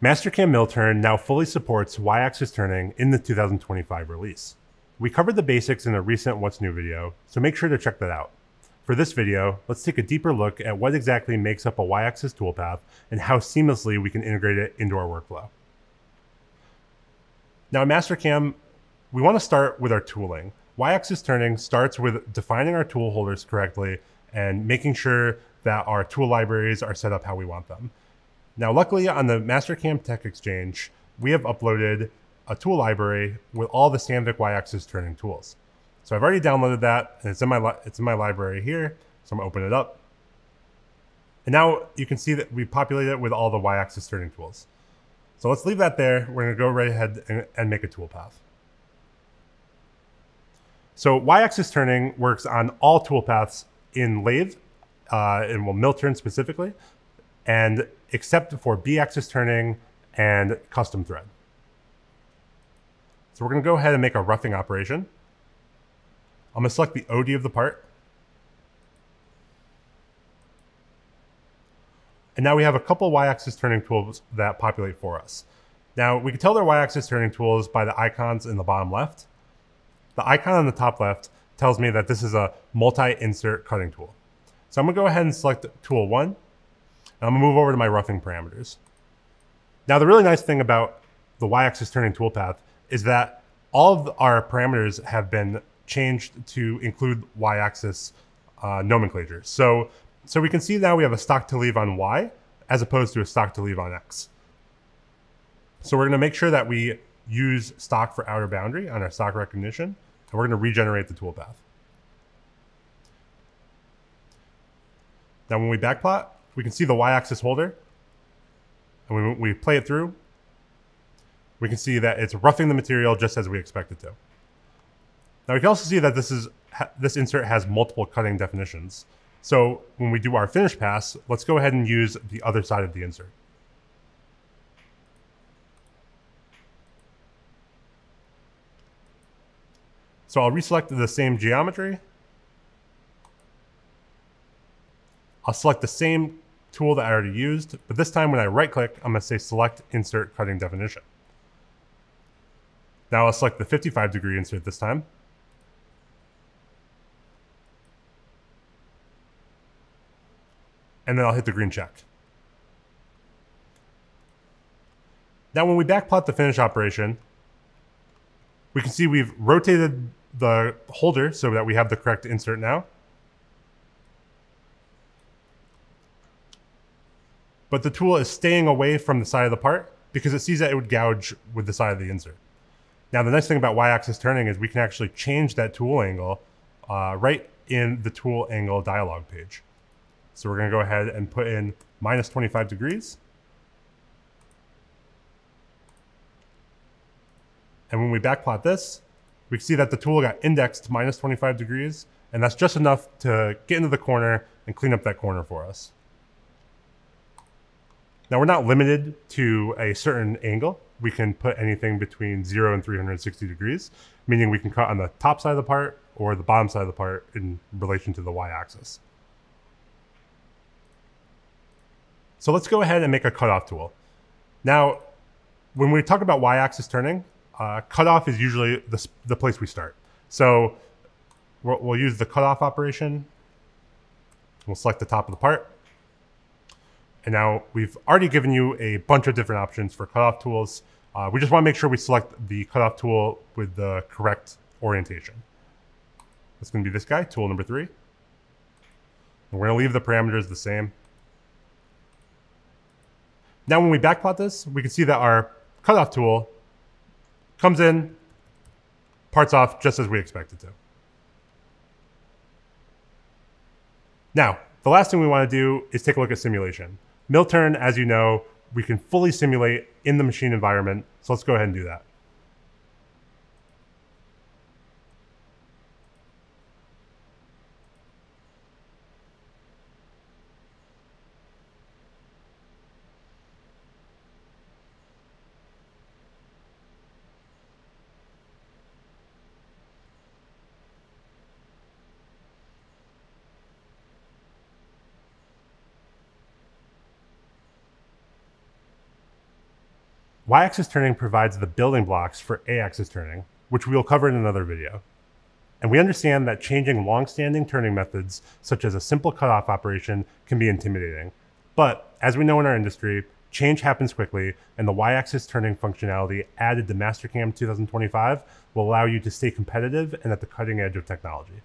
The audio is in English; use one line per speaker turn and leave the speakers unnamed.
Mastercam Mill-Turn now fully supports y-axis turning in the 2025 release. We covered the basics in a recent What's New video, so make sure to check that out. For this video, let's take a deeper look at what exactly makes up a y-axis toolpath and how seamlessly we can integrate it into our workflow. Now in Mastercam, we want to start with our tooling. Y-axis turning starts with defining our tool holders correctly and making sure that our tool libraries are set up how we want them. Now, luckily on the Mastercam Tech Exchange, we have uploaded a tool library with all the Sandvik y-axis turning tools. So I've already downloaded that and it's in my, it's in my library here. So I'm gonna open it up. And now you can see that we populated it with all the y-axis turning tools. So let's leave that there. We're gonna go right ahead and, and make a toolpath. So y-axis turning works on all toolpaths in Lathe, uh, and well, Mill-Turn specifically and except for b-axis turning and custom thread. So we're going to go ahead and make a roughing operation. I'm to select the OD of the part. And now we have a couple y-axis turning tools that populate for us. Now we can tell they're y-axis turning tools by the icons in the bottom left. The icon on the top left tells me that this is a multi-insert cutting tool. So I'm gonna go ahead and select tool one I'm gonna move over to my roughing parameters. Now the really nice thing about the y-axis turning toolpath is that all of our parameters have been changed to include y-axis uh, nomenclature. So, so we can see now we have a stock to leave on y as opposed to a stock to leave on x. So we're gonna make sure that we use stock for outer boundary on our stock recognition, and we're gonna regenerate the toolpath. Now when we backplot, we can see the y-axis holder. And when we play it through, we can see that it's roughing the material just as we expect it to. Now we can also see that this is this insert has multiple cutting definitions. So when we do our finish pass, let's go ahead and use the other side of the insert. So I'll reselect the same geometry. I'll select the same tool that I already used, but this time when I right click, I'm gonna say select insert cutting definition. Now I'll select the 55 degree insert this time. And then I'll hit the green check. Now when we backplot the finish operation, we can see we've rotated the holder so that we have the correct insert now. But the tool is staying away from the side of the part because it sees that it would gouge with the side of the insert. Now, the nice thing about y-axis turning is we can actually change that tool angle uh, right in the tool angle dialog page. So we're gonna go ahead and put in minus 25 degrees. And when we backplot this, we see that the tool got indexed minus 25 degrees, and that's just enough to get into the corner and clean up that corner for us. Now we're not limited to a certain angle. We can put anything between zero and 360 degrees, meaning we can cut on the top side of the part or the bottom side of the part in relation to the y-axis. So let's go ahead and make a cutoff tool. Now, when we talk about y-axis turning, uh, cutoff is usually the, the place we start. So we'll, we'll use the cutoff operation. We'll select the top of the part. And now we've already given you a bunch of different options for cutoff tools. Uh, we just want to make sure we select the cutoff tool with the correct orientation. That's going to be this guy, tool number three. And we're going to leave the parameters the same. Now when we backplot this, we can see that our cutoff tool comes in, parts off just as we expected to. Now, the last thing we want to do is take a look at simulation. Mill-Turn, as you know, we can fully simulate in the machine environment. So let's go ahead and do that. Y-axis turning provides the building blocks for A-axis turning, which we will cover in another video. And we understand that changing long-standing turning methods, such as a simple cutoff operation, can be intimidating. But as we know in our industry, change happens quickly, and the y-axis turning functionality added to Mastercam 2025 will allow you to stay competitive and at the cutting edge of technology.